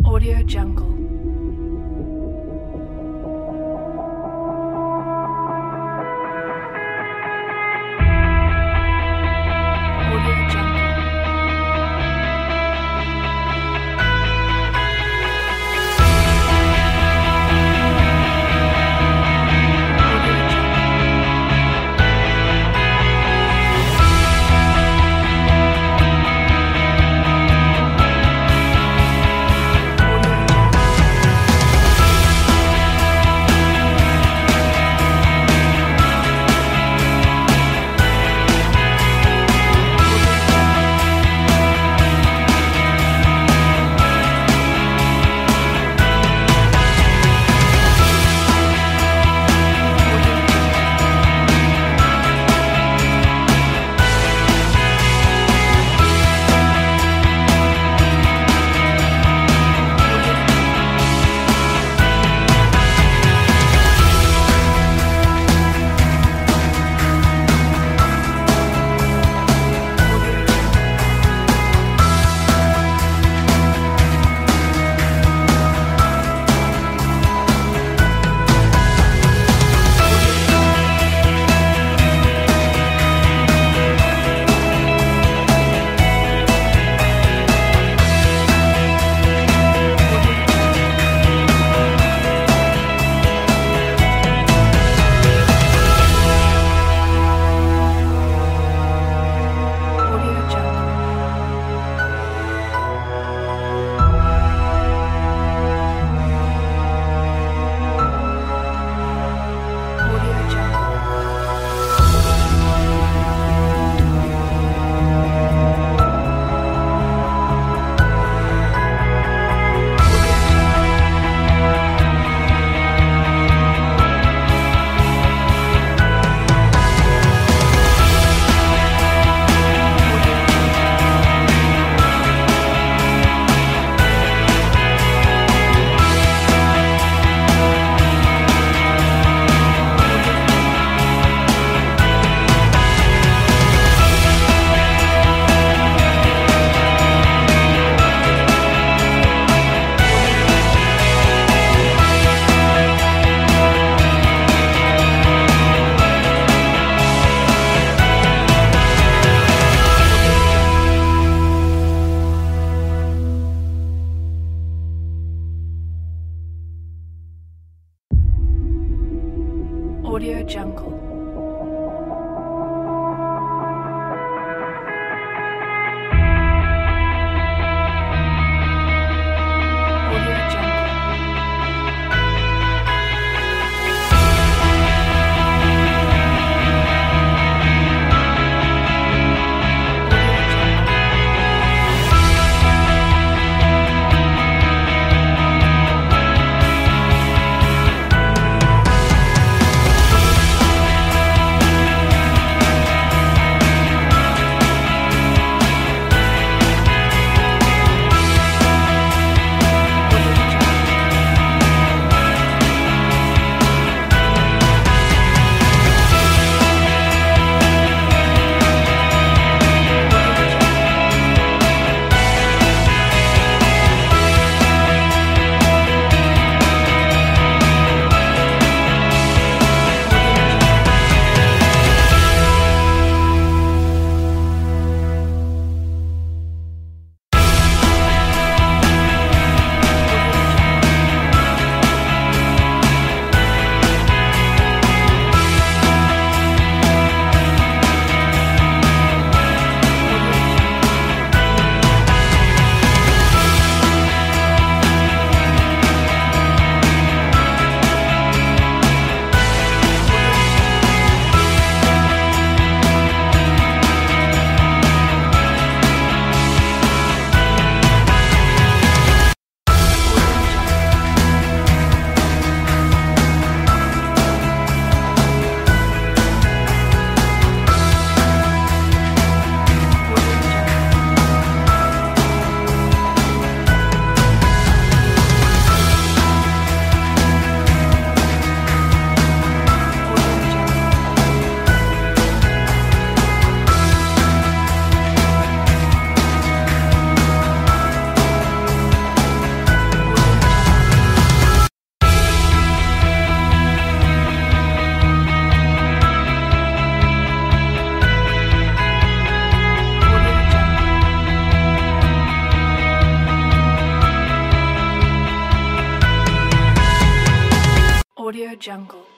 Audio Jungle. Audio Jungle. Audio Jungle.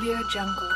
Audio Jungle.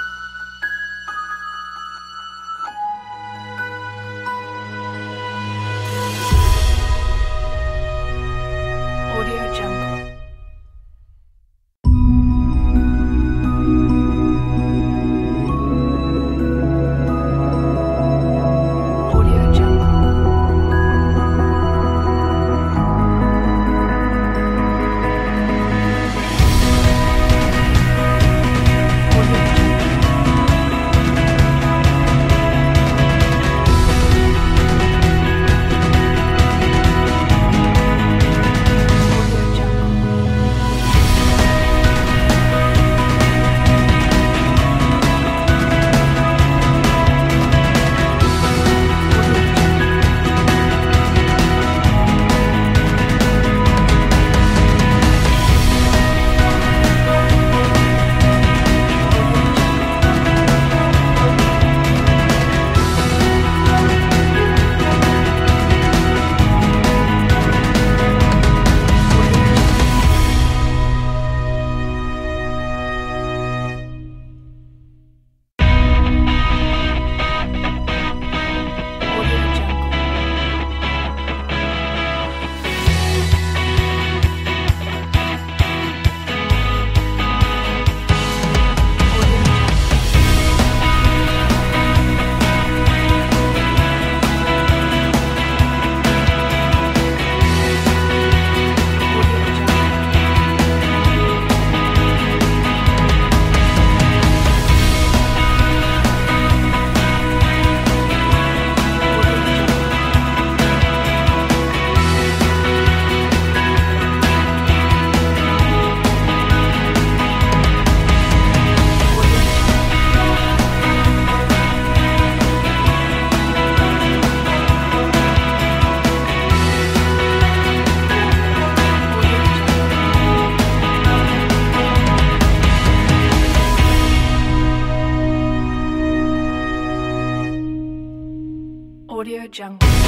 Jungle.